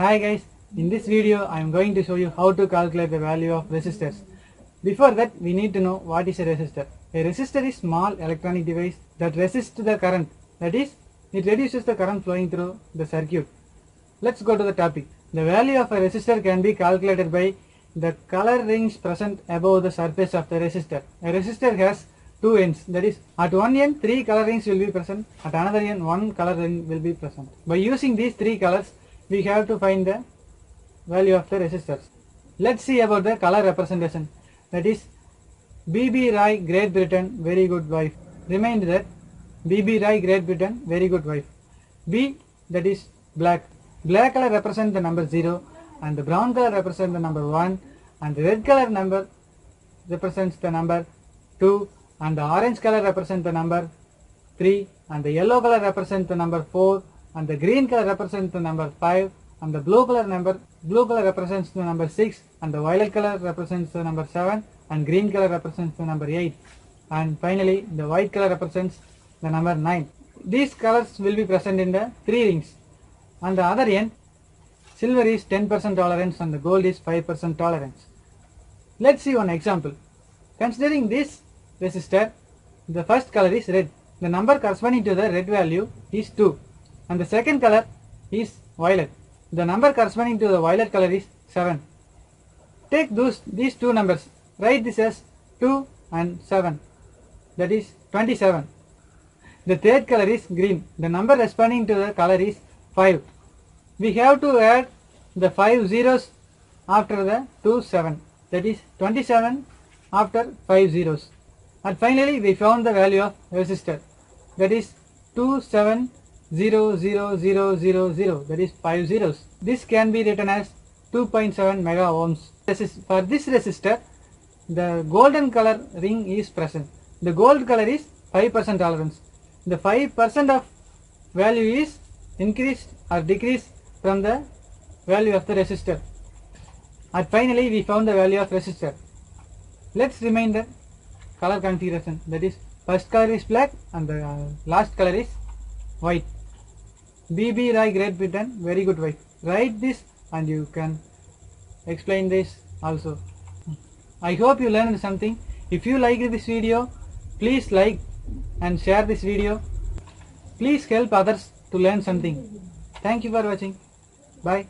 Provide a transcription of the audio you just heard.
Hi guys, in this video I am going to show you how to calculate the value of resistors. Before that we need to know what is a resistor. A resistor is small electronic device that resists the current. That is, it reduces the current flowing through the circuit. Let's go to the topic. The value of a resistor can be calculated by the color rings present above the surface of the resistor. A resistor has two ends. That is, at one end three color rings will be present. At another end one color ring will be present. By using these three colors, we have to find the value of the resistors. Let's see about the color representation. That is, BB Rai, Great Britain, very good wife. Remind that BB Rai, Great Britain, very good wife. B, that is black. Black color represents the number 0 and the brown color represents the number 1 and the red color number represents the number 2 and the orange color represents the number 3 and the yellow color represents the number 4 and the green color represents the number 5 and the blue color number blue color represents the number 6 and the violet color represents the number 7 and green color represents the number 8 and finally the white color represents the number 9 these colors will be present in the three rings. On the other end silver is 10% tolerance and the gold is 5% tolerance. Let's see one example. Considering this resistor the first color is red. The number corresponding to the red value is 2 and the second color is violet. The number corresponding to the violet color is 7 take those these two numbers. Write this as 2 and 7 that is 27 the third color is green. The number responding to the color is 5 we have to add the 5 zeros after the 2 7 that is 27 after 5 zeros. And finally we found the value of resistor. That is 2 7 0 0 0 0 0 that is 5 zeros. This can be written as 2.7 mega ohms. For this resistor the golden color ring is present. The gold color is 5% tolerance. The 5% of value is increased or decreased from the value of the resistor. And finally we found the value of resistor. Let's remind the color configuration. That is first color is black and the uh, last color is white BB Rai Great Britain very good wife. Write this and you can explain this also. I hope you learned something. If you like this video please like and share this video. Please help others to learn something. Thank you for watching. Bye.